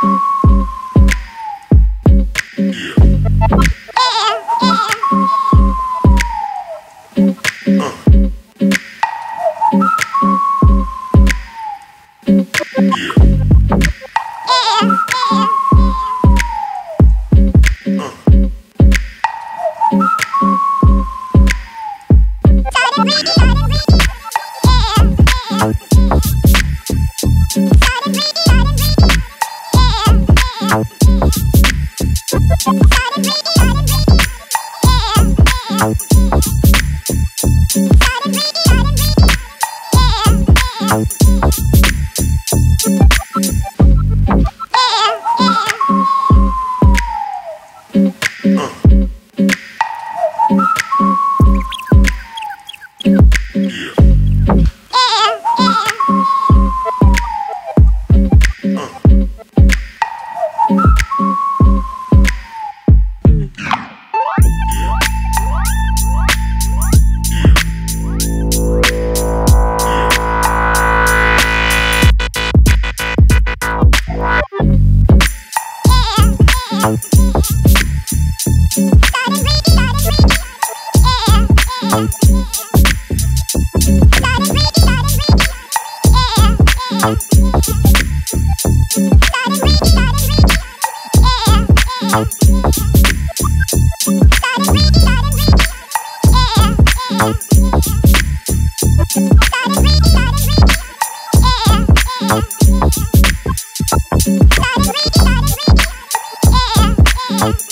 Uh. Out of ready, I'm me, yeah, yeah. Out. Thank